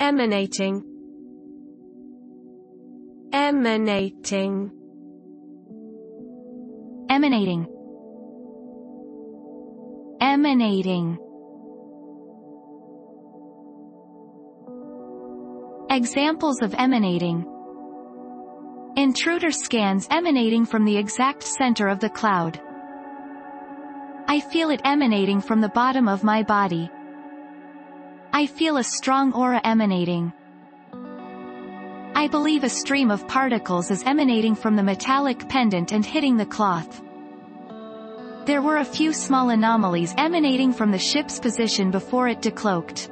emanating emanating emanating emanating Examples of emanating Intruder scans emanating from the exact center of the cloud. I feel it emanating from the bottom of my body. I feel a strong aura emanating. I believe a stream of particles is emanating from the metallic pendant and hitting the cloth. There were a few small anomalies emanating from the ship's position before it decloaked.